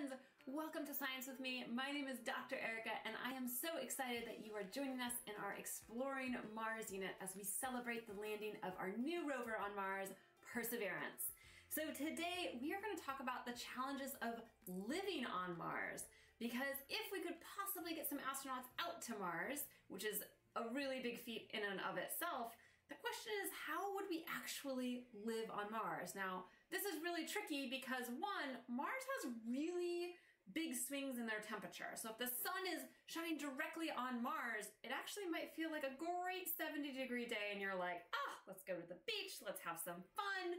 friends! Welcome to Science with me. My name is Dr. Erica, and I am so excited that you are joining us in our Exploring Mars unit as we celebrate the landing of our new rover on Mars, Perseverance. So today we are going to talk about the challenges of living on Mars, because if we could possibly get some astronauts out to Mars, which is a really big feat in and of itself, the question is, how would we actually live on Mars? Now, this is really tricky because one, Mars has really big swings in their temperature. So if the sun is shining directly on Mars, it actually might feel like a great 70 degree day and you're like, ah, let's go to the beach, let's have some fun.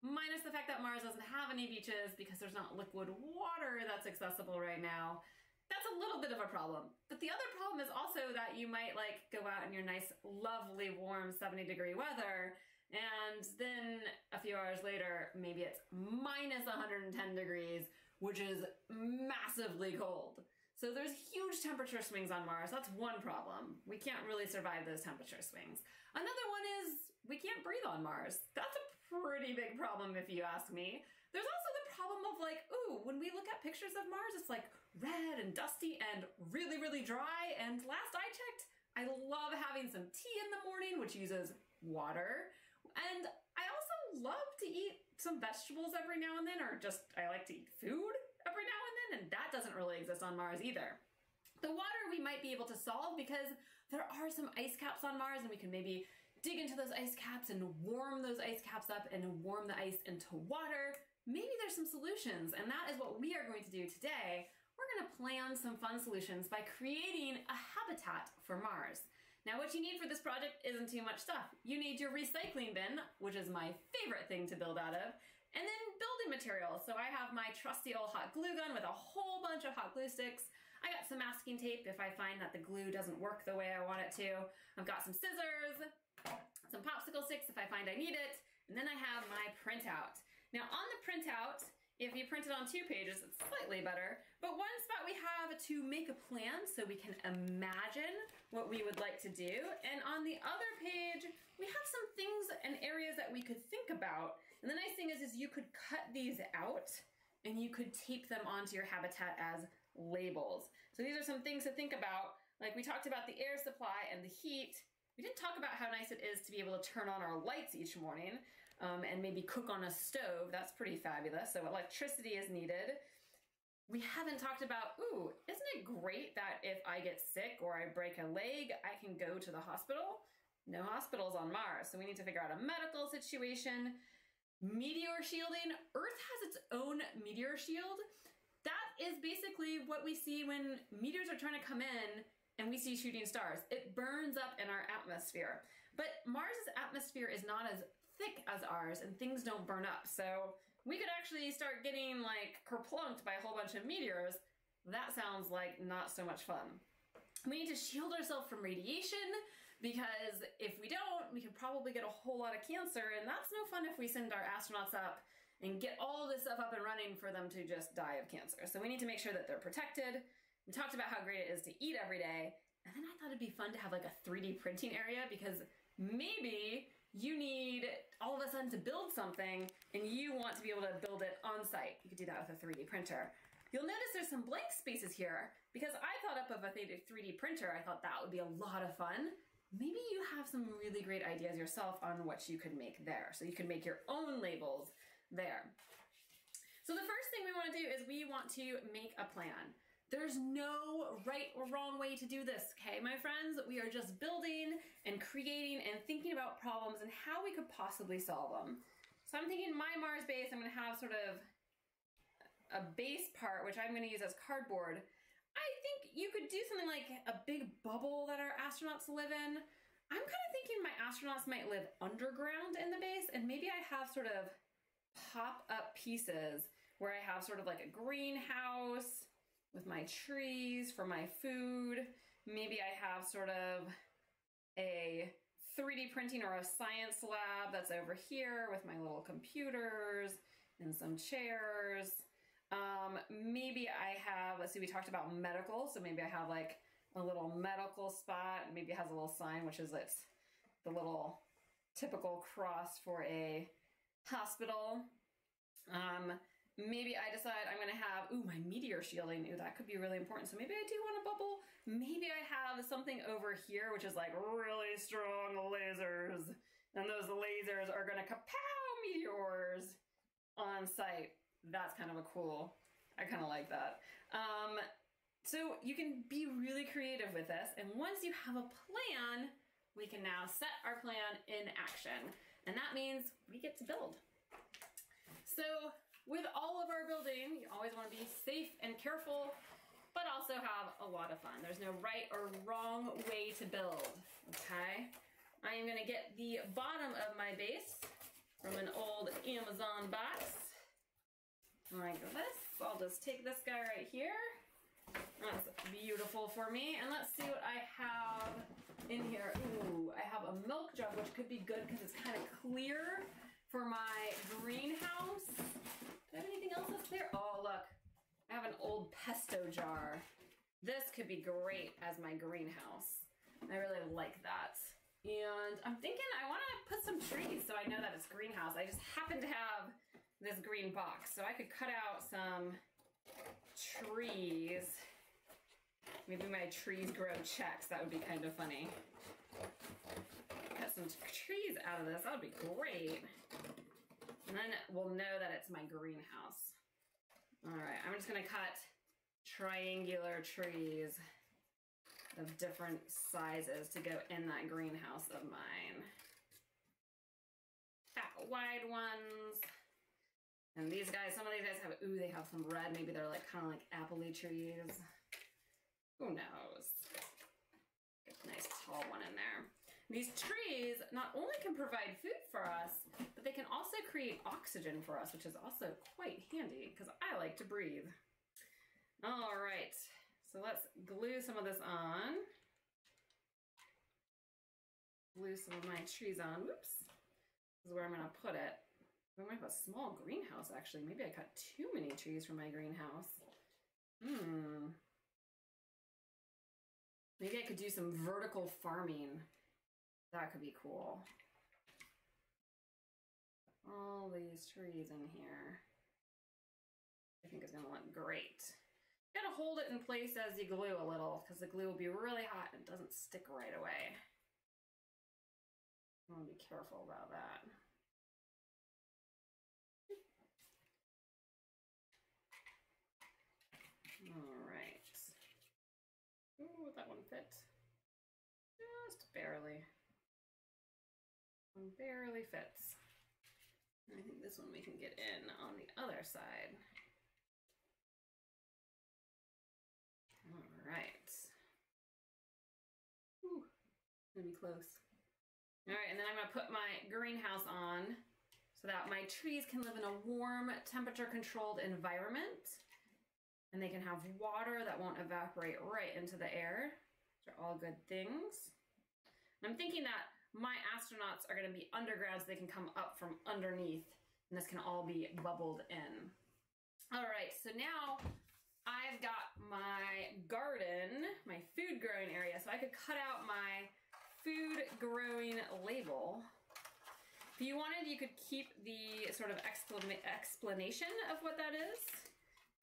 Minus the fact that Mars doesn't have any beaches because there's not liquid water that's accessible right now that's a little bit of a problem. But the other problem is also that you might like go out in your nice, lovely, warm 70 degree weather, and then a few hours later, maybe it's minus 110 degrees, which is massively cold. So there's huge temperature swings on Mars. That's one problem. We can't really survive those temperature swings. Another one is we can't breathe on Mars. That's a pretty big problem if you ask me. There's also the problem of like, ooh, when we look at pictures of Mars, it's like red and dusty and really, really dry. And last I checked, I love having some tea in the morning, which uses water. And I also love to eat some vegetables every now and then, or just I like to eat food every now and then, and that doesn't really exist on Mars either. The water we might be able to solve because there are some ice caps on Mars and we can maybe dig into those ice caps and warm those ice caps up and warm the ice into water. Maybe there's some solutions and that is what we are going to do today. We're going to plan some fun solutions by creating a habitat for Mars. Now what you need for this project isn't too much stuff. You need your recycling bin, which is my favorite thing to build out of, and then building materials. So I have my trusty old hot glue gun with a whole bunch of hot glue sticks. I got some masking tape if I find that the glue doesn't work the way I want it to. I've got some scissors, some popsicle sticks if I find I need it, and then I have my printout. Now on the printout, if you print it on two pages, it's slightly better. But one spot we have to make a plan so we can imagine what we would like to do. And on the other page, we have some things and areas that we could think about. And the nice thing is, is you could cut these out and you could tape them onto your habitat as labels. So these are some things to think about. Like we talked about the air supply and the heat. We didn't talk about how nice it is to be able to turn on our lights each morning um, and maybe cook on a stove. That's pretty fabulous. So electricity is needed. We haven't talked about, ooh, isn't it great that if I get sick or I break a leg, I can go to the hospital? No hospitals on Mars. So we need to figure out a medical situation. Meteor shielding. Earth has its own meteor shield. That is basically what we see when meteors are trying to come in and we see shooting stars. It burns up in our atmosphere. But Mars's atmosphere is not as thick as ours and things don't burn up. So we could actually start getting like kerplunked by a whole bunch of meteors. That sounds like not so much fun. We need to shield ourselves from radiation because if we don't, we could probably get a whole lot of cancer and that's no fun if we send our astronauts up and get all this stuff up and running for them to just die of cancer. So we need to make sure that they're protected. We talked about how great it is to eat every day. And then I thought it'd be fun to have like a 3D printing area because maybe you need sudden to build something and you want to be able to build it on site. You could do that with a 3D printer. You'll notice there's some blank spaces here because I thought up of a 3D printer. I thought that would be a lot of fun. Maybe you have some really great ideas yourself on what you could make there. So you can make your own labels there. So the first thing we want to do is we want to make a plan. There's no right or wrong way to do this, okay, my friends? We are just building and creating and thinking about problems and how we could possibly solve them. So I'm thinking my Mars base, I'm gonna have sort of a base part, which I'm gonna use as cardboard. I think you could do something like a big bubble that our astronauts live in. I'm kind of thinking my astronauts might live underground in the base, and maybe I have sort of pop up pieces where I have sort of like a greenhouse with my trees for my food. Maybe I have sort of a 3D printing or a science lab that's over here with my little computers and some chairs. Um, maybe I have, let's see, we talked about medical, so maybe I have like a little medical spot. Maybe it has a little sign, which is it's the little typical cross for a hospital. Um, maybe I decide I'm gonna have, ooh, my meteor shield, I knew that could be really important. So maybe I do want a bubble. Maybe I have something over here, which is like really strong lasers. And those lasers are gonna kapow meteors on site. That's kind of a cool, I kind of like that. Um, so you can be really creative with this. And once you have a plan, we can now set our plan in action. And that means we get to build. So with all of our building, you always want to be safe and careful, but also have a lot of fun. There's no right or wrong way to build, okay? I am gonna get the bottom of my base from an old Amazon box, oh like this. I'll just take this guy right here. That's beautiful for me. And let's see what I have in here. Ooh, I have a milk jug, which could be good because it's kind of clear for my greenhouse. Do I have anything else that's clear? Oh, look. I have an old pesto jar. This could be great as my greenhouse. I really like that. And I'm thinking I want to put some trees so I know that it's greenhouse. I just happen to have this green box. So I could cut out some trees. Maybe my trees grow checks. That would be kind of funny. Some trees out of this. That would be great. And then we'll know that it's my greenhouse. All right, I'm just gonna cut triangular trees of different sizes to go in that greenhouse of mine. Fat wide ones. And these guys, some of these guys have, ooh, they have some red. Maybe they're like kind of like appley trees. Who knows? Get a nice tall one in there. These trees not only can provide food for us, but they can also create oxygen for us, which is also quite handy because I like to breathe. All right, so let's glue some of this on. Glue some of my trees on. Whoops. This is where I'm gonna put it. We might have a small greenhouse actually. Maybe I cut too many trees from my greenhouse. Hmm. Maybe I could do some vertical farming that could be cool. All these trees in here. I think it's gonna look great. You gotta hold it in place as you glue a little because the glue will be really hot and doesn't stick right away. I want to be careful about that. All right. Ooh, that one fit. Just barely barely fits. I think this one we can get in on the other side. All right. Ooh, gonna be close. All right, and then I'm gonna put my greenhouse on so that my trees can live in a warm, temperature controlled environment. And they can have water that won't evaporate right into the air. These are all good things. I'm thinking that my astronauts are going to be underground so they can come up from underneath and this can all be bubbled in. All right, so now I've got my garden, my food growing area, so I could cut out my food growing label. If you wanted, you could keep the sort of explanation of what that is.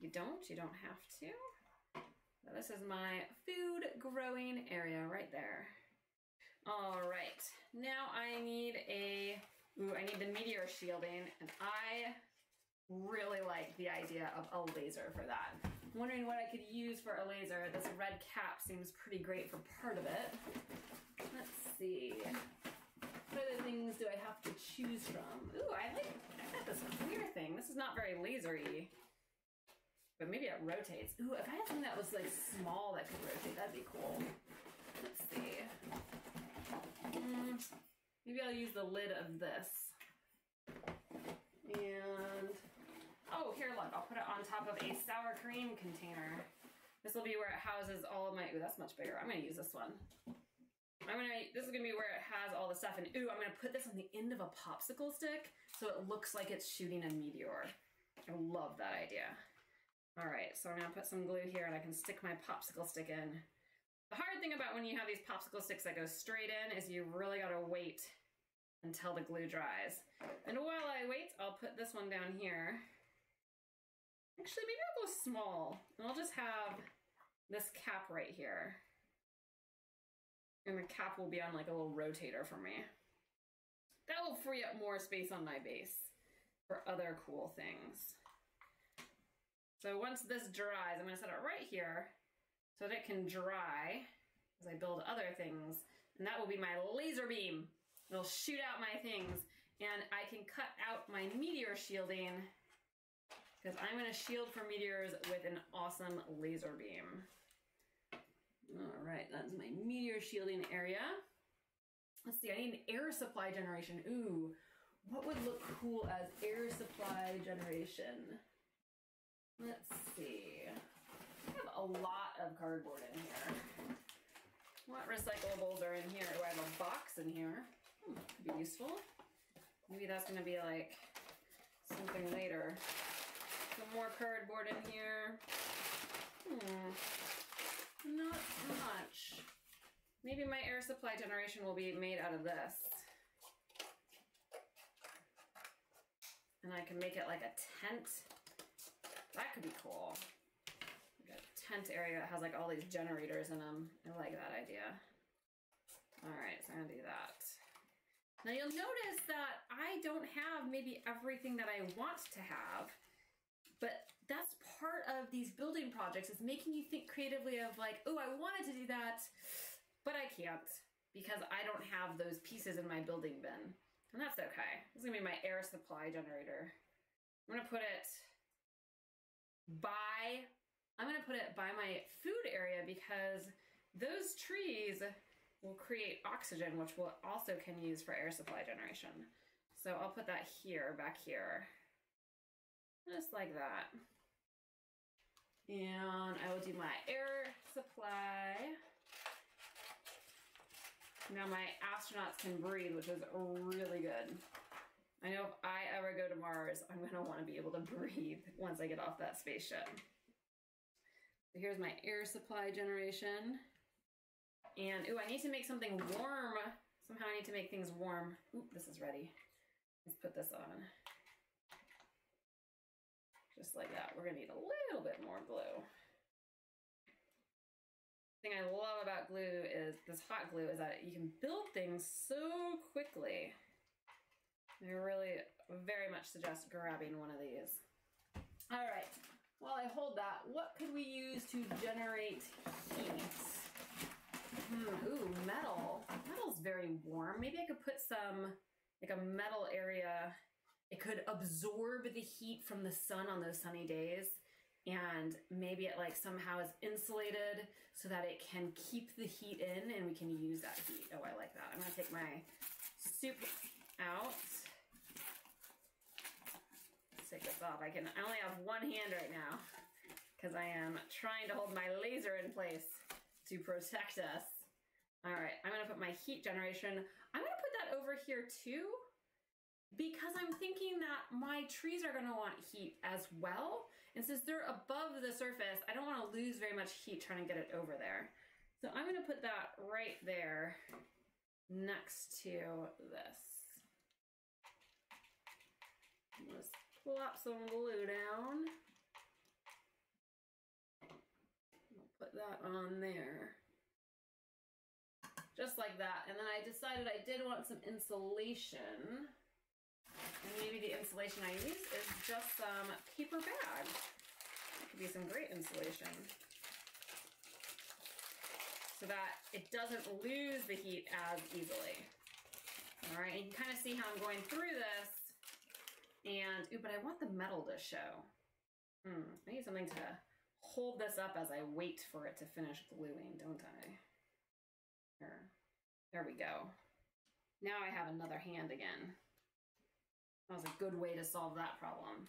You don't, you don't have to. This is my food growing area right there. All right, now I need a, ooh, I need the meteor shielding, and I really like the idea of a laser for that. I'm wondering what I could use for a laser. This red cap seems pretty great for part of it. Let's see. What other things do I have to choose from? Ooh, I like, I got this clear thing. This is not very lasery, but maybe it rotates. Ooh, if I had something that was like small that could rotate, that'd be cool. Let's see. Mm, maybe I'll use the lid of this. And, oh, here, look, I'll put it on top of a sour cream container. This will be where it houses all of my, ooh, that's much bigger. I'm gonna use this one. I'm gonna, this is gonna be where it has all the stuff, and ooh, I'm gonna put this on the end of a popsicle stick so it looks like it's shooting a meteor. I love that idea. All right, so I'm gonna put some glue here and I can stick my popsicle stick in. The hard thing about when you have these popsicle sticks that go straight in is you really gotta wait until the glue dries. And while I wait, I'll put this one down here Actually, maybe I'll go small and I'll just have this cap right here. And the cap will be on like a little rotator for me. That will free up more space on my base for other cool things. So once this dries, I'm gonna set it right here so that it can dry as I build other things. And that will be my laser beam. It'll shoot out my things and I can cut out my meteor shielding because I'm gonna shield from meteors with an awesome laser beam. All right, that's my meteor shielding area. Let's see, I need an air supply generation. Ooh, what would look cool as air supply generation? Let's see. A lot of cardboard in here. What recyclables are in here? Do I have a box in here? Hmm, could be useful. Maybe that's gonna be like something later. Some more cardboard in here. Hmm, not much. Maybe my air supply generation will be made out of this. And I can make it like a tent. That could be cool. Tent area that has like all these generators in them. I like that idea. All right, so I'm gonna do that. Now you'll notice that I don't have maybe everything that I want to have, but that's part of these building projects is making you think creatively of like, oh, I wanted to do that, but I can't because I don't have those pieces in my building bin. And that's okay. This is gonna be my air supply generator. I'm gonna put it by, I'm gonna put it by my food area because those trees will create oxygen, which we'll also can use for air supply generation. So I'll put that here, back here. Just like that. And I will do my air supply. Now my astronauts can breathe, which is really good. I know if I ever go to Mars, I'm gonna wanna be able to breathe once I get off that spaceship. So here's my air supply generation. And, ooh, I need to make something warm. Somehow I need to make things warm. Ooh, this is ready. Let's put this on. Just like that. We're gonna need a little bit more glue thing I love about glue is this hot glue is that you can build things so quickly. I really very much suggest grabbing one of these. All right, while I hold that, what could we use to generate heat? Hmm, ooh, metal. Metal's very warm. Maybe I could put some, like a metal area. It could absorb the heat from the sun on those sunny days and maybe it like somehow is insulated so that it can keep the heat in and we can use that heat. Oh, I like that. I'm gonna take my soup out. Take this off. I can I only have one hand right now because I am trying to hold my laser in place to protect us. All right, I'm gonna put my heat generation. I'm gonna put that over here too because I'm thinking that my trees are gonna want heat as well. And since they're above the surface, I don't wanna lose very much heat trying to get it over there. So I'm gonna put that right there next to this. Let's plop some glue down. Put that on there. Just like that. And then I decided I did want some insulation. And maybe the insulation I use is just some paper bag. Could be some great insulation. So that it doesn't lose the heat as easily. All right, you can kind of see how I'm going through this. And, ooh, but I want the metal to show. Hmm, I need something to hold this up as I wait for it to finish gluing, don't I? Here. There we go. Now I have another hand again. That was a good way to solve that problem.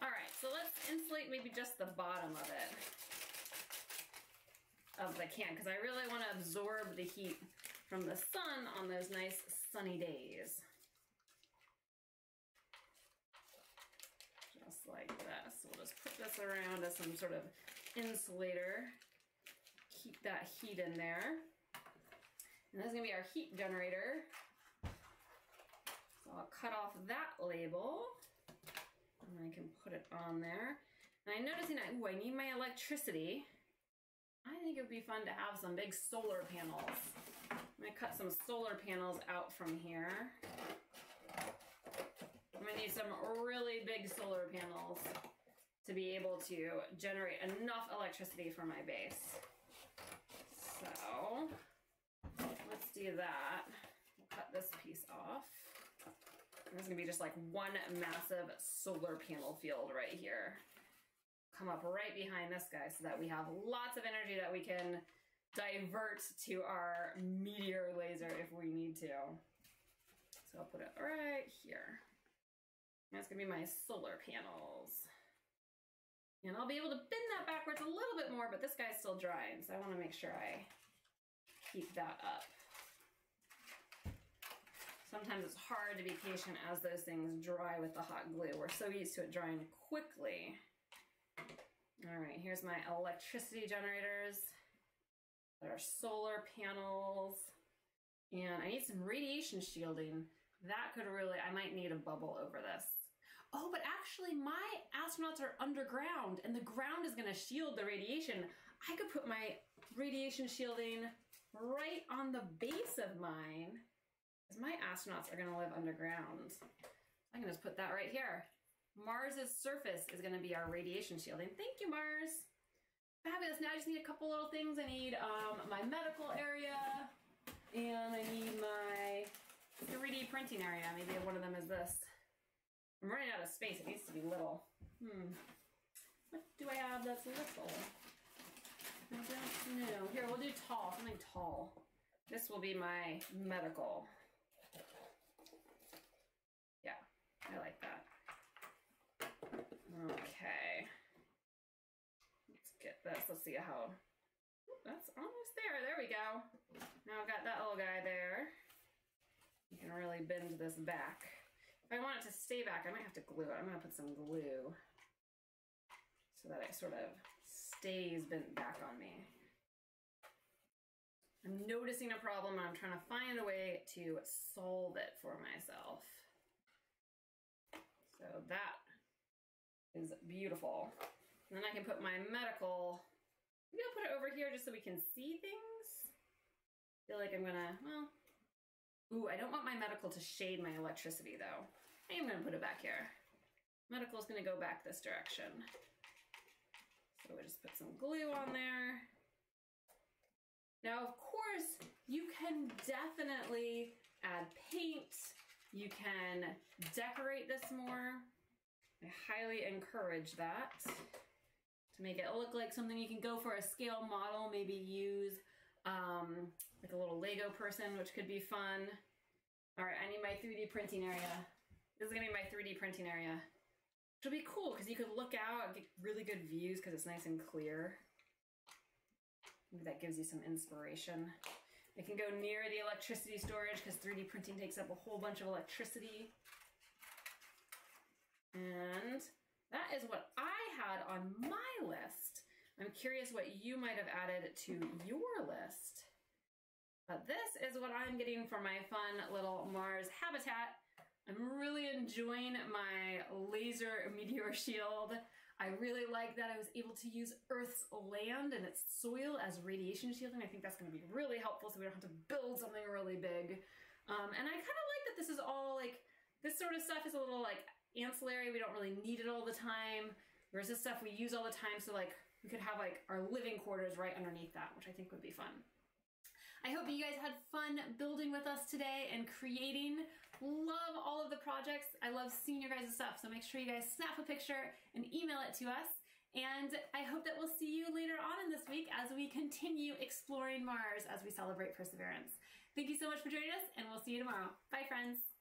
All right, so let's insulate maybe just the bottom of it, of the can, because I really want to absorb the heat from the sun on those nice sunny days. Just like this. We'll just put this around as some sort of insulator. Keep that heat in there. And this is gonna be our heat generator. So I'll cut off that label and I can put it on there. And I'm noticing that, ooh, I need my electricity. I think it would be fun to have some big solar panels. I'm gonna cut some solar panels out from here. I'm gonna need some really big solar panels to be able to generate enough electricity for my base. So let's do that. We'll cut this piece off. There's gonna be just like one massive solar panel field right here. Come up right behind this guy so that we have lots of energy that we can divert to our meteor laser if we need to. So I'll put it right here. That's gonna be my solar panels. And I'll be able to bend that backwards a little bit more, but this guy's still drying, so I wanna make sure I keep that up. Sometimes it's hard to be patient as those things dry with the hot glue. We're so used to it drying quickly. All right, here's my electricity generators. There are solar panels. And I need some radiation shielding. That could really, I might need a bubble over this. Oh, but actually my astronauts are underground and the ground is gonna shield the radiation. I could put my radiation shielding right on the base of mine because my astronauts are gonna live underground. I can just put that right here. Mars's surface is gonna be our radiation shielding. Thank you, Mars. Fabulous, now I just need a couple little things. I need um, my medical area and I need my 3D printing area. Maybe one of them is this. I'm running out of space, it needs to be little. Hmm, what do I have that's little? I don't know. Here, we'll do tall, something tall. This will be my medical. Yeah, I like that. Okay. Let's get this. Let's see how. That's almost there. There we go. Now I've got that little guy there. You can really bend this back. I want it to stay back, I might have to glue it. I'm to put some glue so that it sort of stays bent back on me. I'm noticing a problem and I'm trying to find a way to solve it for myself. So that is beautiful. And then I can put my medical, maybe I'll put it over here just so we can see things. I feel like I'm gonna, well, ooh, I don't want my medical to shade my electricity though. I am gonna put it back here. Medical is gonna go back this direction. So we just put some glue on there. Now, of course, you can definitely add paint. You can decorate this more. I highly encourage that to make it look like something you can go for a scale model, maybe use um, like a little Lego person, which could be fun. All right, I need my 3D printing area. This is gonna be my 3D printing area. Which will be cool because you could look out and get really good views because it's nice and clear. Maybe that gives you some inspiration. It can go near the electricity storage because 3D printing takes up a whole bunch of electricity. And that is what I had on my list. I'm curious what you might have added to your list. But this is what I'm getting for my fun little Mars habitat. I'm really enjoying my laser meteor shield. I really like that I was able to use Earth's land and its soil as radiation shielding. I think that's going to be really helpful so we don't have to build something really big. Um, and I kind of like that this is all like, this sort of stuff is a little like ancillary. We don't really need it all the time. Whereas this stuff we use all the time, so like we could have like our living quarters right underneath that, which I think would be fun. I hope you guys had fun building with us today and creating. Love all of the projects. I love seeing your guys' stuff. So make sure you guys snap a picture and email it to us. And I hope that we'll see you later on in this week as we continue exploring Mars as we celebrate Perseverance. Thank you so much for joining us, and we'll see you tomorrow. Bye, friends.